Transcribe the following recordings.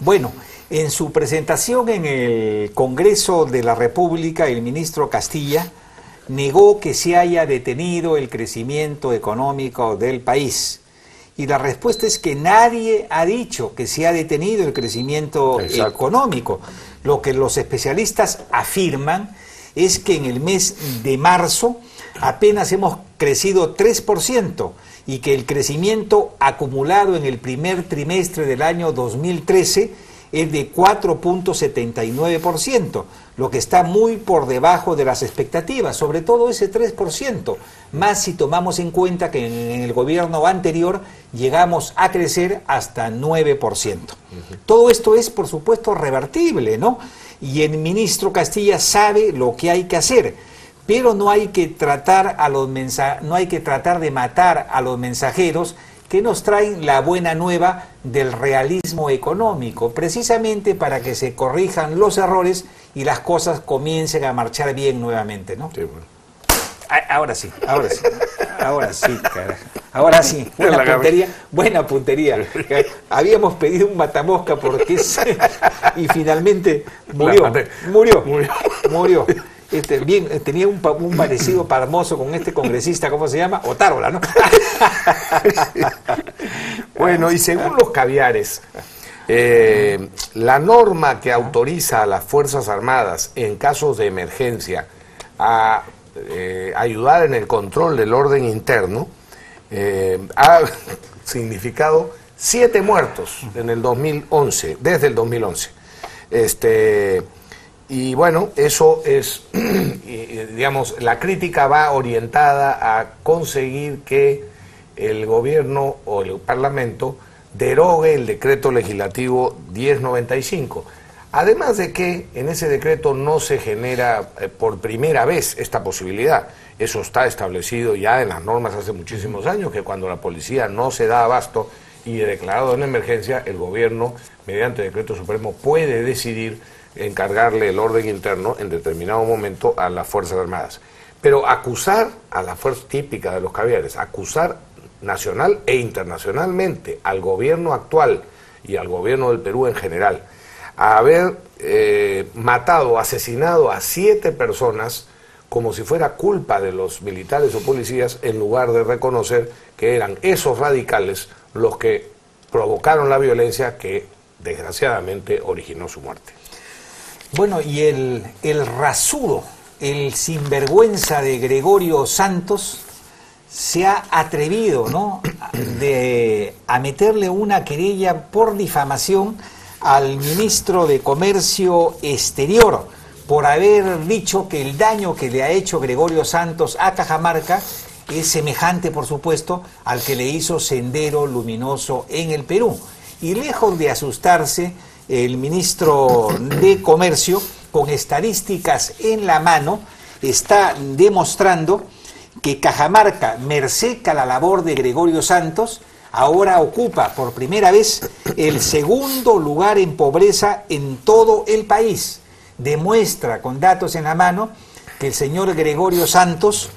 Bueno, en su presentación en el Congreso de la República, el ministro Castilla negó que se haya detenido el crecimiento económico del país. Y la respuesta es que nadie ha dicho que se ha detenido el crecimiento económico. Lo que los especialistas afirman es que en el mes de marzo apenas hemos crecido 3% y que el crecimiento acumulado en el primer trimestre del año 2013 es de 4.79%, lo que está muy por debajo de las expectativas, sobre todo ese 3%, más si tomamos en cuenta que en el gobierno anterior llegamos a crecer hasta 9%. Todo esto es, por supuesto, revertible, ¿no? Y el ministro Castilla sabe lo que hay que hacer pero no hay que tratar a los no hay que tratar de matar a los mensajeros que nos traen la buena nueva del realismo económico, precisamente para que se corrijan los errores y las cosas comiencen a marchar bien nuevamente, ¿no? Sí, bueno. Ahora sí, ahora sí, ahora sí, Ahora sí, buena puntería, buena puntería. Habíamos pedido un matamosca porque y finalmente murió, murió, murió, murió. Este, bien, eh, tenía un, parecido parmoso con este congresista, ¿cómo se llama? Otárola, ¿no? bueno, y según los caviares, eh, la norma que autoriza a las Fuerzas Armadas en casos de emergencia a eh, ayudar en el control del orden interno ha significado siete muertos en el 2011, desde el 2011. Este, y bueno, eso es, digamos, la crítica va orientada a conseguir que el gobierno o el Parlamento derogue el decreto legislativo 1095. Además de que en ese decreto no se genera eh, por primera vez esta posibilidad. Eso está establecido ya en las normas hace muchísimos años, que cuando la policía no se da abasto y declarado en emergencia, el gobierno, mediante decreto supremo, puede decidir encargarle el orden interno en determinado momento a las Fuerzas Armadas. Pero acusar a la fuerza típica de los caviares, acusar nacional e internacionalmente al gobierno actual y al gobierno del Perú en general, a haber eh, matado, asesinado a siete personas como si fuera culpa de los militares o policías, en lugar de reconocer que eran esos radicales los que provocaron la violencia que desgraciadamente originó su muerte. Bueno, y el, el rasudo, el sinvergüenza de Gregorio Santos se ha atrevido ¿no? de, a meterle una querella por difamación al ministro de Comercio Exterior por haber dicho que el daño que le ha hecho Gregorio Santos a Cajamarca es semejante, por supuesto, al que le hizo Sendero Luminoso en el Perú. Y lejos de asustarse, el ministro de Comercio, con estadísticas en la mano, está demostrando que Cajamarca, merced a la labor de Gregorio Santos, ahora ocupa por primera vez el segundo lugar en pobreza en todo el país. Demuestra con datos en la mano que el señor Gregorio Santos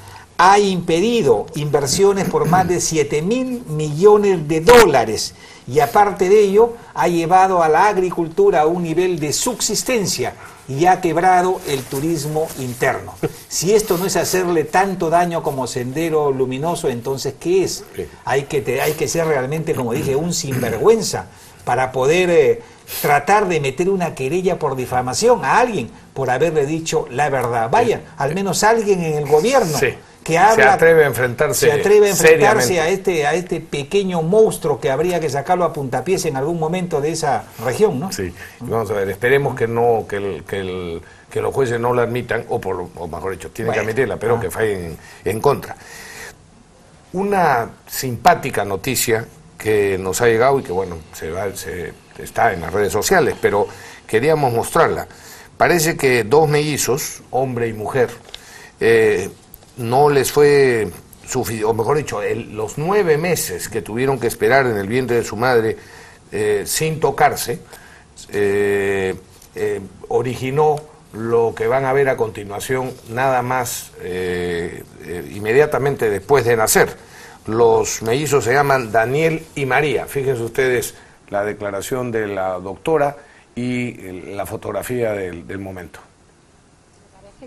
ha impedido inversiones por más de 7 mil millones de dólares y aparte de ello ha llevado a la agricultura a un nivel de subsistencia y ha quebrado el turismo interno. Si esto no es hacerle tanto daño como Sendero Luminoso, entonces ¿qué es? Hay, que, hay que ser realmente, como dije, un sinvergüenza para poder eh, tratar de meter una querella por difamación a alguien por haberle dicho la verdad. Vaya, al menos alguien en el gobierno que se atreve a enfrentarse se atreve a enfrentarse a este a este pequeño monstruo que habría que sacarlo a puntapiés en algún momento de esa región no sí vamos a ver esperemos que no que el, que el que los jueces no la admitan o por o mejor dicho tienen que admitirla pero que fallen en contra. Una simpática noticia que nos ha llegado y que bueno se va se está en las redes sociales pero queríamos mostrarla. Parece que dos mellizos hombre y mujer eh, no les fue suficiente, o mejor dicho, los nueve meses que tuvieron que esperar en el vientre de su madre eh, sin tocarse, eh, eh, originó lo que van a ver a continuación nada más inmediatamente después de nacer. Los mellizos se llaman Daniel y María. Fíjense ustedes la declaración de la doctora y la fotografía del, del momento.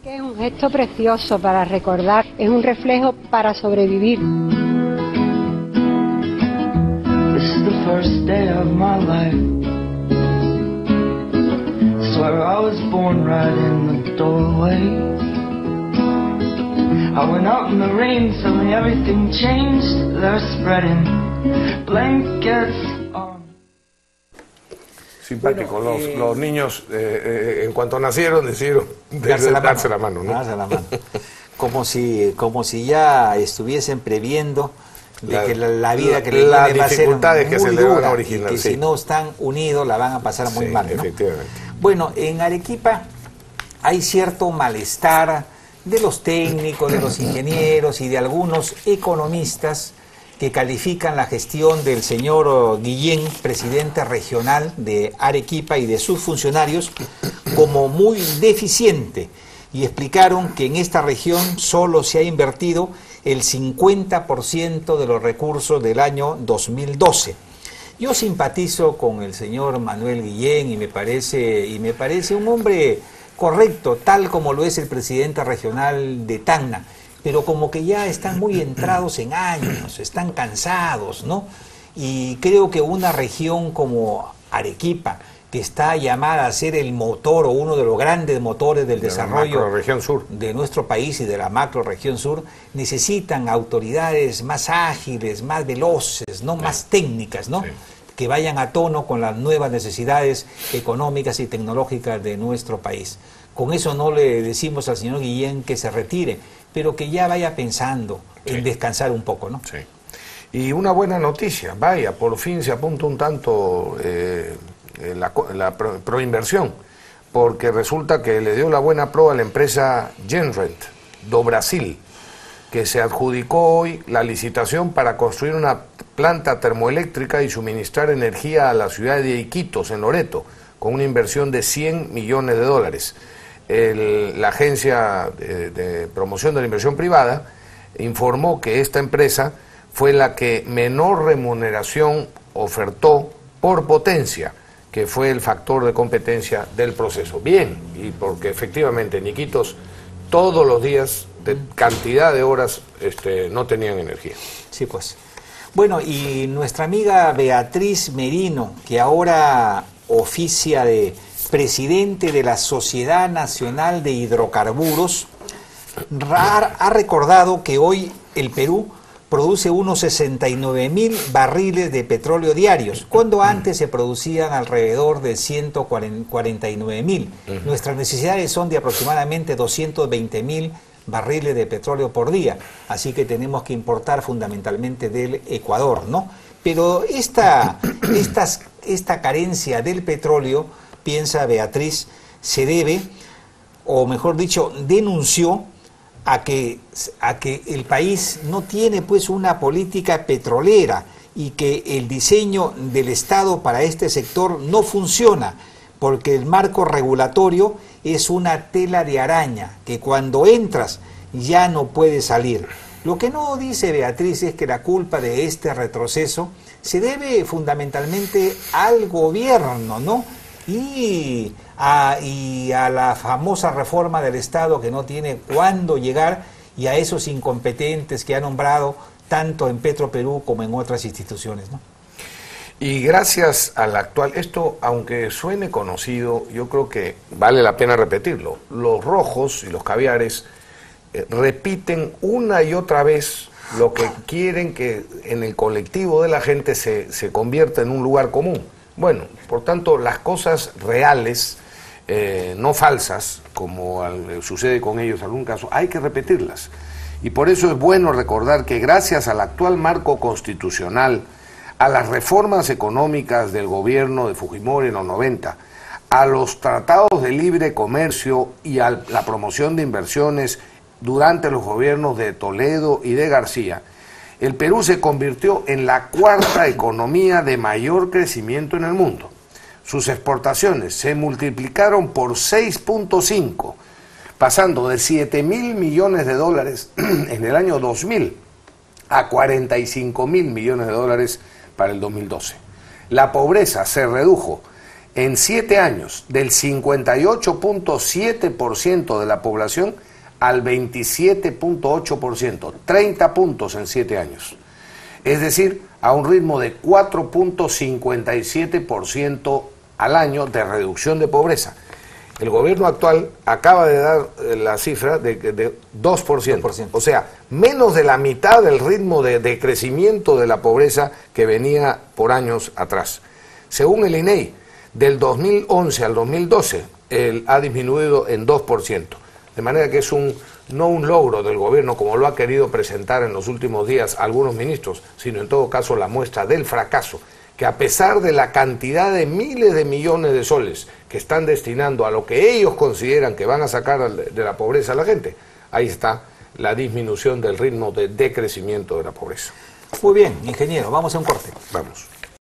Que es un gesto precioso para recordar, es un reflejo para sobrevivir. This is the first day of my life. Swear I was born right in the doorway. I went out in the rain, suddenly everything changed. They're spreading blankets simpático. los, eh, los, niños, eh, eh, en cuanto nacieron, decidieron darse, la, darse la mano. ¿no? Darse la mano. como, si, como si ya estuviesen previendo de que la, vida que le va a ser muy que se dura, original, y que si no están unidos la van a pasar muy mal. ¿no? Efectivamente. Bueno, en Arequipa hay cierto malestar de los técnicos, de los ingenieros y de algunos economistas que califican la gestión del señor oh, Guillén, presidente regional de Arequipa y de sus funcionarios, como muy deficiente y explicaron que en esta región solo se ha invertido el 50% de los recursos del año 2012. Yo simpatizo con el señor Manuel Guillén y me parece, y me parece un hombre correcto, tal como lo es el presidente regional de Tacna pero como que ya están muy entrados en años, están cansados, ¿no? Y creo que una región como Arequipa, que está llamada a ser el motor o uno de los grandes motores del desarrollo sur. de nuestro país y de la macro región sur, necesitan autoridades más ágiles, más veloces, no más técnicas, ¿no? que vayan a tono con las nuevas necesidades económicas y tecnológicas de nuestro país. Con eso no le decimos al señor Guillén que se retire, pero que ya vaya pensando en descansar un poco, ¿no? Sí. Y una buena noticia, vaya, por fin se apunta un tanto eh, la, la proinversión, porque resulta que le dio la buena pro a la empresa Genrent, do Brasil, que se adjudicó hoy la licitación para construir una planta termoeléctrica y suministrar energía a la ciudad de Iquitos, en Loreto, con una inversión de 100 millones de dólares la Agencia de, Promoción de la Inversión Privada informó que esta empresa fue la que menor remuneración ofertó por potencia, que fue el factor de competencia del proceso. Bien, y porque efectivamente Niquitos todos los días de cantidad de horas este, no tenían energía. Sí, pues. Bueno, y nuestra amiga Beatriz Merino, que ahora oficia de presidente de la Sociedad Nacional de Hidrocarburos, ha recordado que hoy el Perú produce unos 69 mil barriles de petróleo diarios, cuando antes se producían alrededor de 149 mil. Nuestras necesidades son de aproximadamente 220 mil barriles de petróleo por día, así que tenemos que importar fundamentalmente del Ecuador, ¿no? Pero esta, esta carencia del petróleo piensa Beatriz, se debe, o mejor dicho, denunció a que, a que el país no tiene pues una política petrolera y que el diseño del Estado para este sector no funciona, porque el marco regulatorio es una tela de araña que cuando entras ya no puedes salir. Lo que no dice Beatriz es que la culpa de este retroceso se debe fundamentalmente al gobierno, ¿no? Y a, y a la famosa reforma del Estado que no tiene cuándo llegar y a esos incompetentes que ha nombrado tanto en Petro Perú como en otras instituciones. ¿no? Y gracias al actual, esto aunque suene conocido, yo creo que vale la pena repetirlo. Los rojos y los caviares eh, repiten una y otra vez lo que quieren que en el colectivo de la gente se, se convierta en un lugar común. Bueno, por tanto, las cosas reales, eh, no falsas, como sucede con ellos en algún caso, hay que repetirlas. Y por eso es bueno recordar que gracias al actual marco constitucional, a las reformas económicas del gobierno de Fujimori en los 90, a los tratados de libre comercio y a la promoción de inversiones durante los gobiernos de Toledo y de García, el Perú se convirtió en la cuarta economía de mayor crecimiento en el mundo. Sus exportaciones se multiplicaron por 6.5, pasando de 7 mil millones de dólares en el año 2000 a 45 mil millones de dólares para el 2012. La pobreza se redujo en siete años del 58.7% de la población al 27.8%, 30 puntos en siete años. Es decir, a un ritmo de 4.57% al año de reducción de pobreza. El gobierno actual acaba de dar eh, la cifra de, de 2%, 2%. o sea, menos de la mitad del ritmo de, de crecimiento de la pobreza que venía por años atrás. Según el INEI, del 2011 al 2012 el, ha disminuido en 2%, de manera que es un, no un logro del gobierno como lo ha querido presentar en los últimos días algunos ministros, sino en todo caso la muestra del fracaso que a pesar de la cantidad de miles de millones de soles que están destinando a lo que ellos consideran que van a sacar de la pobreza a la gente, ahí está la disminución del ritmo de decrecimiento de la pobreza. Muy bien, ingeniero, vamos a un corte. Vamos.